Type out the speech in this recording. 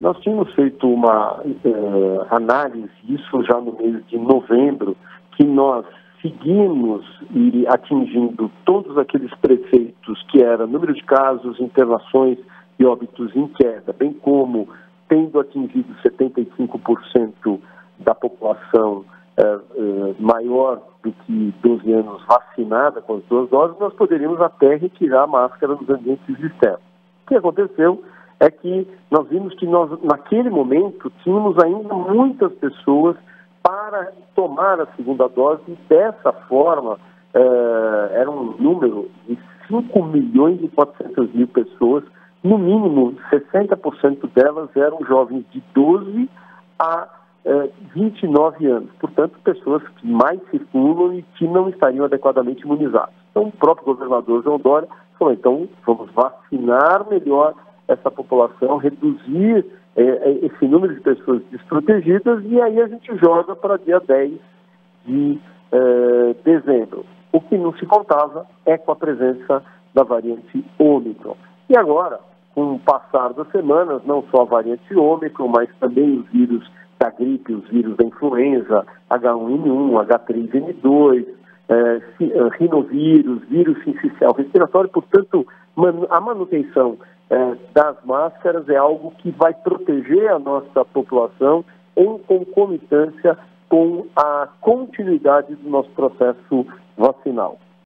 Nós tínhamos feito uma uh, análise, isso já no mês de novembro, que nós seguimos e atingindo todos aqueles prefeitos que era número de casos, internações e óbitos em queda, bem como tendo atingido 75% da população uh, uh, maior do que 12 anos vacinada com as duas doses, nós poderíamos até retirar a máscara dos ambientes externos. O que aconteceu é que nós vimos que nós, naquele momento, tínhamos ainda muitas pessoas para tomar a segunda dose. E dessa forma eh, era um número de 5 milhões e 400 mil pessoas, no mínimo 60% delas eram jovens de 12 a eh, 29 anos, portanto pessoas que mais circulam e que não estariam adequadamente imunizadas. Então o próprio governador João Dória falou, então vamos vacinar melhor essa população, reduzir é, esse número de pessoas desprotegidas e aí a gente joga para dia 10 de é, dezembro. O que não se contava é com a presença da variante Ômicron. E agora, com o passar das semanas, não só a variante Ômicron, mas também os vírus da gripe, os vírus da influenza, H1N1, H3N2, é, rinovírus, vírus sincicial respiratório, portanto, a manutenção é, das máscaras é algo que vai proteger a nossa população em concomitância com a continuidade do nosso processo vacinal.